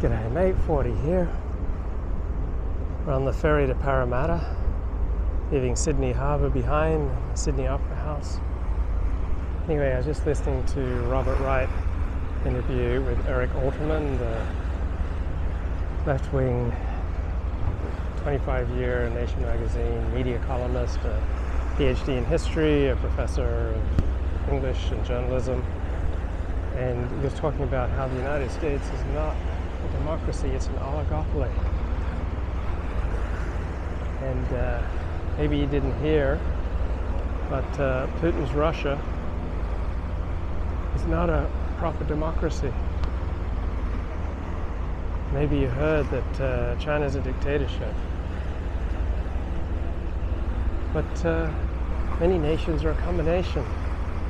G'day mate, 40 here. We're on the ferry to Parramatta, leaving Sydney Harbour behind, Sydney Opera House. Anyway, I was just listening to Robert Wright interview with Eric Alterman, the left wing 25 year Nation magazine media columnist, a PhD in history, a professor of English and journalism. And he was talking about how the United States is not a democracy, it's an oligopoly. And uh, maybe you didn't hear, but uh, Putin's Russia is not a proper democracy. Maybe you heard that uh, China's a dictatorship. But uh, many nations are a combination.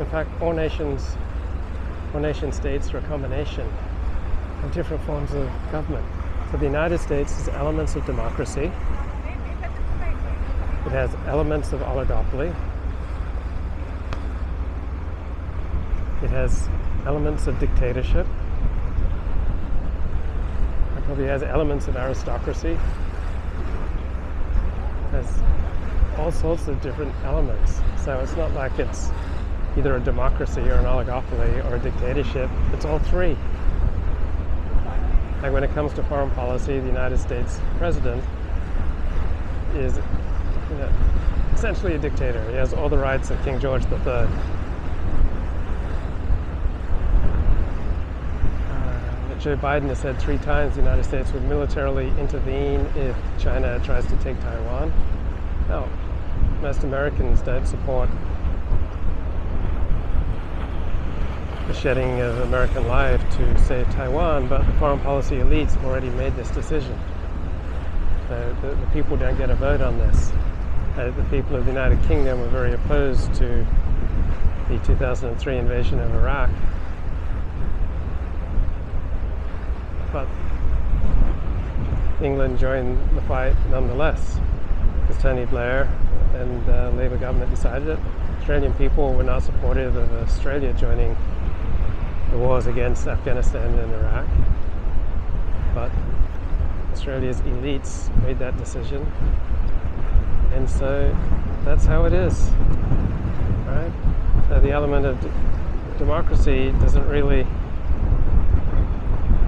In fact, all nations, all nation states are a combination of different forms of government. So the United States has elements of democracy. It has elements of oligopoly. It has elements of dictatorship. It probably has elements of aristocracy. It has all sorts of different elements. So it's not like it's either a democracy or an oligopoly or a dictatorship. It's all three. Like when it comes to foreign policy, the United States president is you know, essentially a dictator. He has all the rights of King George III. Uh, Joe Biden has said three times the United States would militarily intervene if China tries to take Taiwan. No, most Americans don't support the shedding of American life to save Taiwan, but the foreign policy elites have already made this decision. So the, the people don't get a vote on this. Uh, the people of the United Kingdom were very opposed to the 2003 invasion of Iraq. But England joined the fight nonetheless, Tony Blair and the Labour government decided it. Australian people were not supportive of Australia joining the wars against Afghanistan and Iraq. But Australia's elites made that decision. And so that's how it is. Right? So the element of democracy doesn't really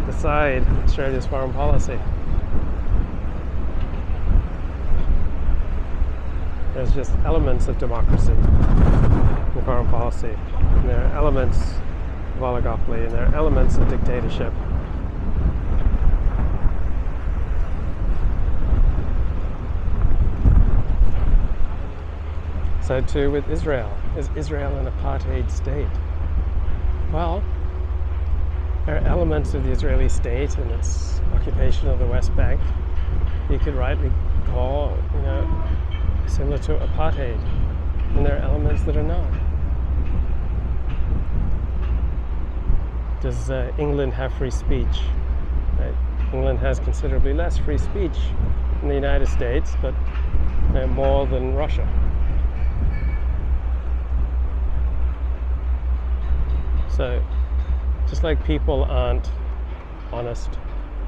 decide Australia's foreign policy. There's just elements of democracy in foreign policy. And there are elements of oligopoly and there are elements of dictatorship. So too with Israel. Is Israel an apartheid state? Well, there are elements of the Israeli state and its occupation of the West Bank you could rightly call, you know, similar to apartheid. And there are elements that are not. Does uh, England have free speech? Right? England has considerably less free speech than the United States, but more than Russia. So, just like people aren't honest,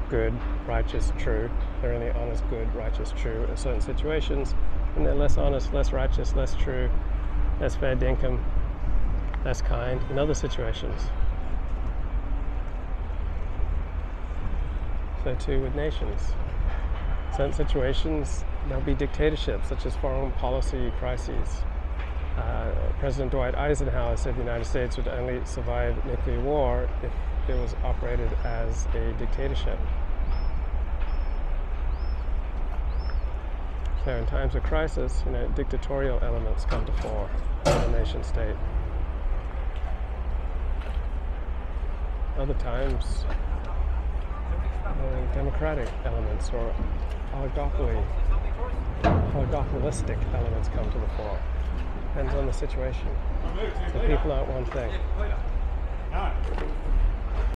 good, righteous, true, they're only honest, good, righteous, true in certain situations, and they're less honest, less righteous, less true, less fair dinkum, less kind in other situations. So too with nations. Certain situations there'll be dictatorships, such as foreign policy crises. Uh, President Dwight Eisenhower said the United States would only survive nuclear war if it was operated as a dictatorship. So in times of crisis, you know, dictatorial elements come to fore in a nation state. Other times, uh, democratic elements or oligopoly, oligopolistic elements come to the fore. Depends on the situation. So people aren't one thing.